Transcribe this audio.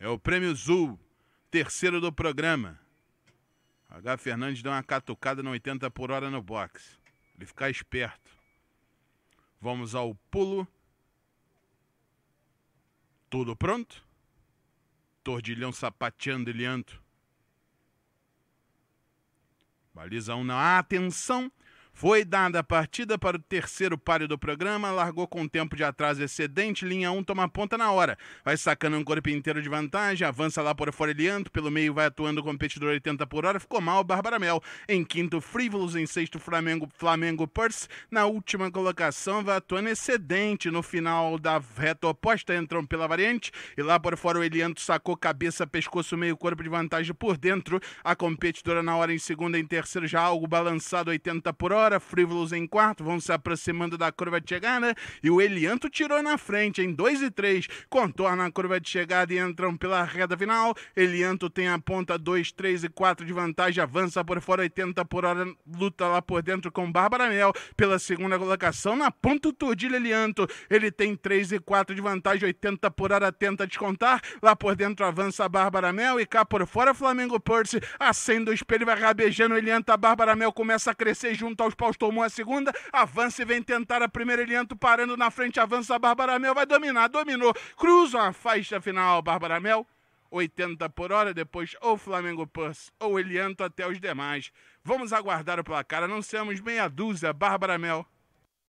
É o prêmio Zul, terceiro do programa. H. Fernandes deu uma catucada no 80 por hora no boxe. Ele ficar esperto. Vamos ao pulo. Tudo pronto? Tordilhão sapateando Elianto. Baliza 1 na atenção. Foi dada a partida para o terceiro páreo do programa, largou com tempo de atraso excedente, linha 1 toma ponta na hora. Vai sacando um corpo inteiro de vantagem, avança lá por fora Elianto, pelo meio vai atuando o competidor 80 por hora, ficou mal Bárbara Mel. Em quinto, Frívolos, em sexto, Flamengo, Flamengo Purse. Na última colocação, vai atuando excedente. No final da reta oposta, entram pela variante, e lá por fora o Elianto sacou cabeça, pescoço, meio corpo de vantagem por dentro. A competidora na hora em segunda, em terceiro, já algo balançado 80 por hora. Frívolos em quarto, vão se aproximando da curva de chegada e o Elianto tirou na frente em 2 e 3, contorna a curva de chegada e entram pela reta final. Elianto tem a ponta 2, 3 e 4 de vantagem, avança por fora 80 por hora, luta lá por dentro com Bárbara Mel pela segunda colocação. Na ponta o Turdilho Elianto, ele tem 3 e 4 de vantagem, 80 por hora, tenta descontar. Lá por dentro avança a Bárbara Mel e cá por fora Flamengo Percy acende o espelho, vai rabejando Elianto. A Bárbara Mel começa a crescer junto aos paus, tomou a segunda, avança e vem tentar a primeira, Elianto parando na frente, avança a Bárbara Mel, vai dominar, dominou, cruza a faixa final, Bárbara Mel, 80 por hora, depois ou Flamengo Puss ou Elianto até os demais. Vamos aguardar o placar, anunciamos meia dúzia, Bárbara Mel.